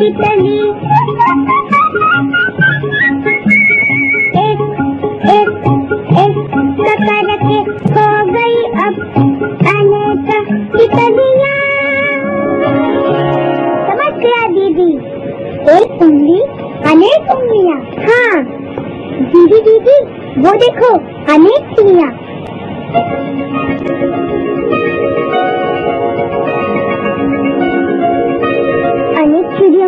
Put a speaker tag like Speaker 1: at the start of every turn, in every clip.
Speaker 1: तितली अनेक तितलियाँ दीदी एक उंगली अनेक उंगलियाँ हाँ। दीदी दीदी, वो देखो, अनेक चिड़िया।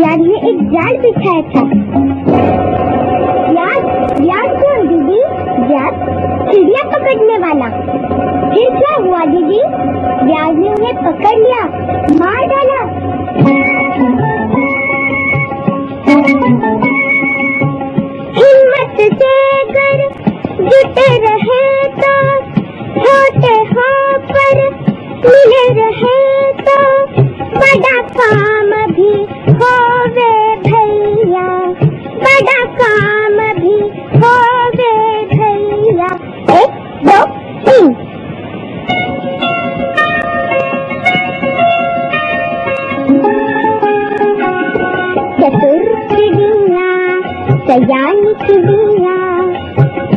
Speaker 1: व्याध ने एक जाल बिछाया था। व्याध व्याध कौन, दीदी? व्याध चिड़िया पकड़ने वाला। फिर क्या हुआ, दीदी? ब्याज ने उन्हें पकड़ लिया, मार डाला। हिम्मत से कर जुटे रहे तो छोटे हो पर मिले रहे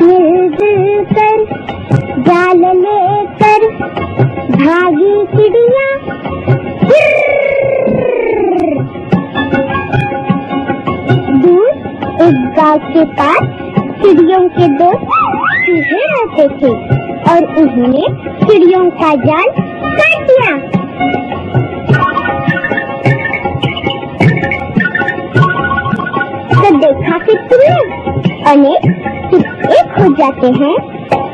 Speaker 1: मिलजुल कर जाल लेकर भागी चिड़िया। दूर एक गाँव के पास चिड़ियों के दोस्त चूहे रहते थे और उन्होंने चिड़ियों का जाल देखा अनेक हो जाते हैं।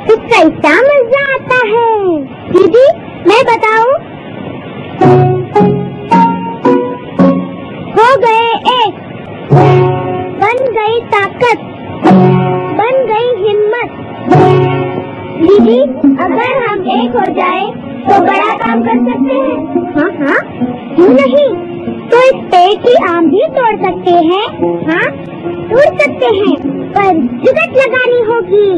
Speaker 1: तो कैसा मज़ा आता है। दीदी, मैं बताऊँ? हो गए एक। बन गई ताकत। बन गई हिम्मत। दीदी, अगर हम एक हो जाए तो बड़ा काम कर सकते हैं। हाँ हाँ। नहीं? तो इस पेड़ की आम भी तोड़ सकते हैं। हाँ तोड़ सकते हैं, पर जुगत लगानी होगी।